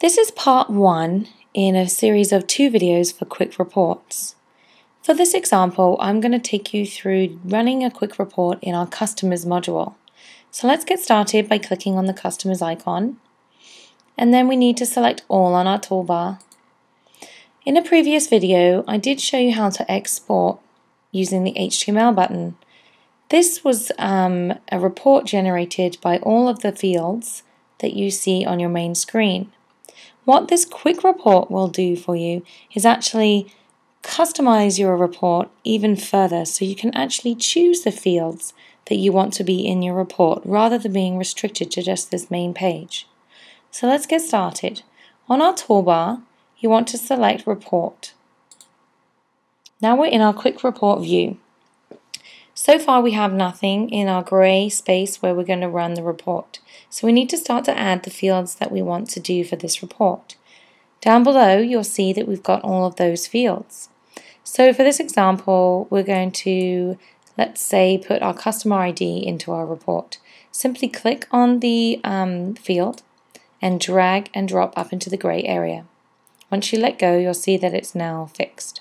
This is part one in a series of two videos for quick reports. For this example, I'm going to take you through running a quick report in our customers module. So let's get started by clicking on the customers icon. And then we need to select all on our toolbar. In a previous video, I did show you how to export using the HTML button. This was um, a report generated by all of the fields that you see on your main screen. What this quick report will do for you is actually customize your report even further so you can actually choose the fields that you want to be in your report rather than being restricted to just this main page. So let's get started. On our toolbar, you want to select Report. Now we're in our quick report view. So far we have nothing in our grey space where we're going to run the report. So we need to start to add the fields that we want to do for this report. Down below you'll see that we've got all of those fields. So for this example we're going to let's say put our customer ID into our report. Simply click on the um, field and drag and drop up into the grey area. Once you let go you'll see that it's now fixed.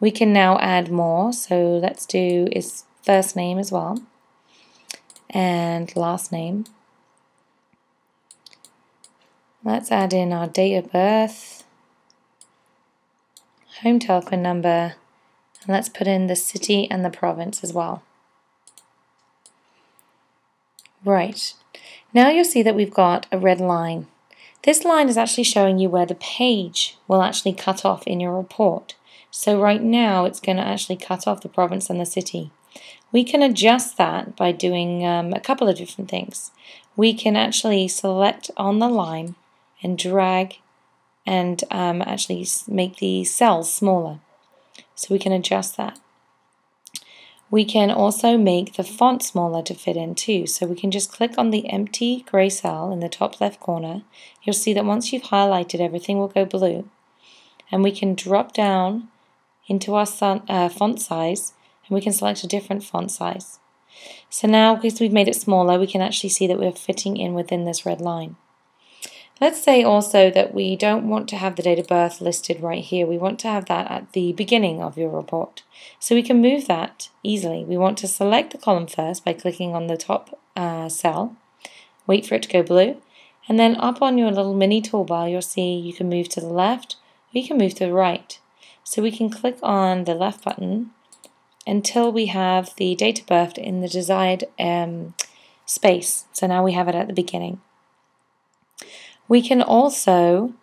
We can now add more, so let's do his first name as well, and last name. Let's add in our date of birth, home telephone number, and let's put in the city and the province as well. Right, now you'll see that we've got a red line. This line is actually showing you where the page will actually cut off in your report. So right now it's going to actually cut off the province and the city. We can adjust that by doing um, a couple of different things. We can actually select on the line and drag and um, actually make the cells smaller. So we can adjust that. We can also make the font smaller to fit in too. So we can just click on the empty grey cell in the top left corner. You'll see that once you've highlighted everything will go blue. And we can drop down into our uh, font size and we can select a different font size. So now because we've made it smaller we can actually see that we're fitting in within this red line. Let's say also that we don't want to have the date of birth listed right here. We want to have that at the beginning of your report. So we can move that easily. We want to select the column first by clicking on the top uh, cell, wait for it to go blue, and then up on your little mini toolbar you'll see you can move to the left or you can move to the right. So we can click on the left button until we have the date of birth in the desired um, space. So now we have it at the beginning. We can also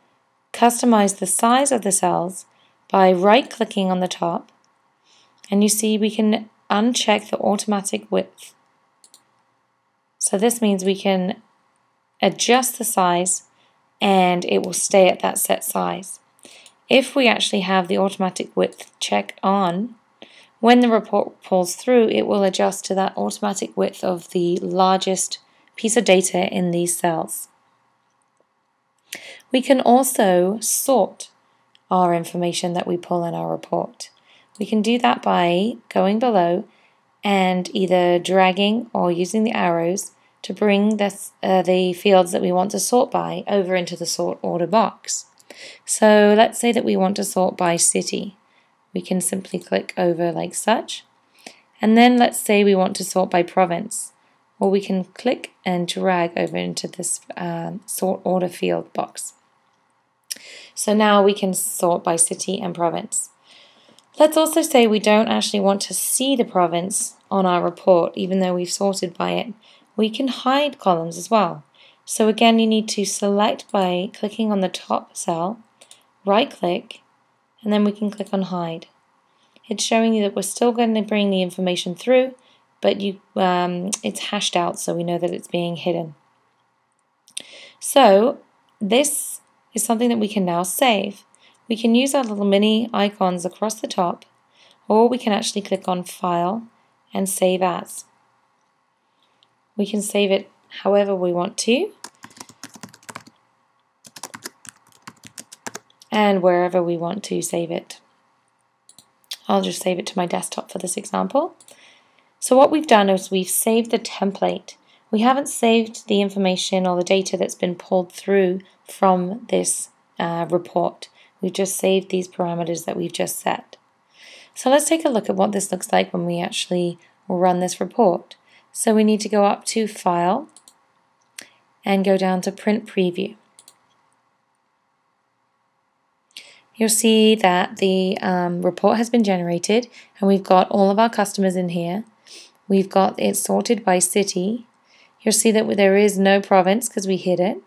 customize the size of the cells by right clicking on the top and you see we can uncheck the automatic width. So this means we can adjust the size and it will stay at that set size. If we actually have the automatic width check on, when the report pulls through, it will adjust to that automatic width of the largest piece of data in these cells. We can also sort our information that we pull in our report. We can do that by going below and either dragging or using the arrows to bring this, uh, the fields that we want to sort by over into the sort order box. So let's say that we want to sort by city. We can simply click over like such. And then let's say we want to sort by province. Well, we can click and drag over into this um, sort order field box. So now we can sort by city and province. Let's also say we don't actually want to see the province on our report, even though we've sorted by it. We can hide columns as well. So again, you need to select by clicking on the top cell, right click, and then we can click on hide. It's showing you that we're still going to bring the information through, but you, um, it's hashed out so we know that it's being hidden. So this is something that we can now save. We can use our little mini icons across the top, or we can actually click on File and Save As. We can save it however we want to and wherever we want to save it. I'll just save it to my desktop for this example. So what we've done is we've saved the template. We haven't saved the information or the data that's been pulled through from this uh, report. We've just saved these parameters that we've just set. So let's take a look at what this looks like when we actually run this report. So we need to go up to File and go down to Print Preview. You'll see that the um, report has been generated and we've got all of our customers in here. We've got it sorted by city. You'll see that there is no province because we hid it.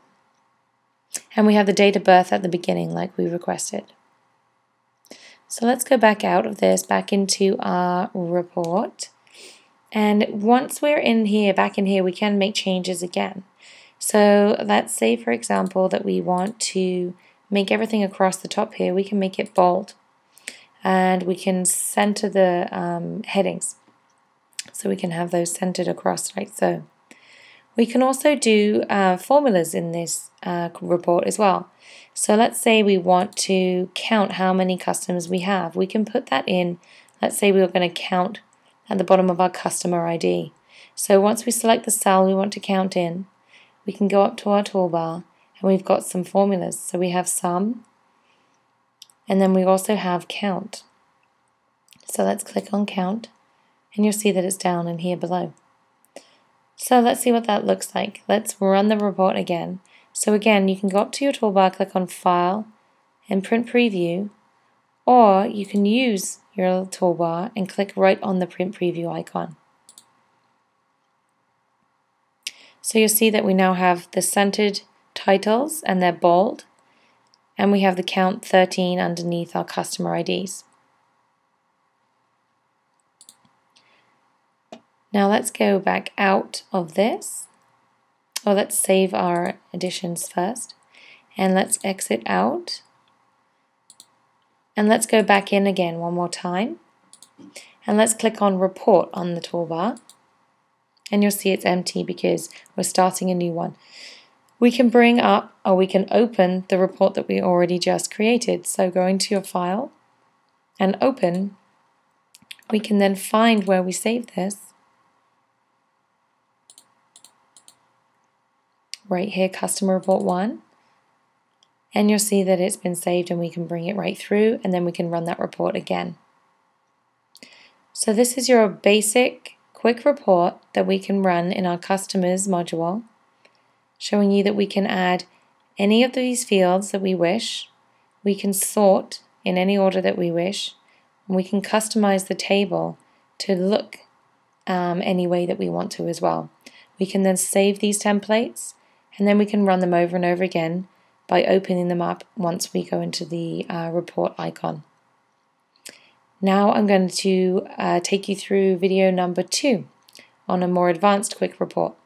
And we have the date of birth at the beginning like we requested. So let's go back out of this, back into our report. And once we're in here, back in here, we can make changes again. So let's say, for example, that we want to make everything across the top here. We can make it bold. And we can center the um, headings. So we can have those centered across like so. We can also do uh, formulas in this uh, report as well. So let's say we want to count how many customers we have. We can put that in, let's say we are going to count at the bottom of our customer ID. So once we select the cell we want to count in, we can go up to our toolbar and we've got some formulas. So we have sum, and then we also have count. So let's click on count, and you'll see that it's down in here below. So let's see what that looks like. Let's run the report again. So again, you can go up to your toolbar, click on File, and Print Preview, or you can use your toolbar and click right on the Print Preview icon. So you'll see that we now have the centered titles and they're bold, and we have the count 13 underneath our customer IDs. Now let's go back out of this well, let's save our additions first. And let's exit out. And let's go back in again one more time. And let's click on Report on the toolbar. And you'll see it's empty because we're starting a new one. We can bring up or we can open the report that we already just created. So going to your file and open, we can then find where we saved this right here, customer report one. And you'll see that it's been saved and we can bring it right through and then we can run that report again. So this is your basic quick report that we can run in our customers module, showing you that we can add any of these fields that we wish. We can sort in any order that we wish. And we can customize the table to look um, any way that we want to as well. We can then save these templates and then we can run them over and over again by opening them up once we go into the uh, report icon. Now I'm going to uh, take you through video number two on a more advanced quick report.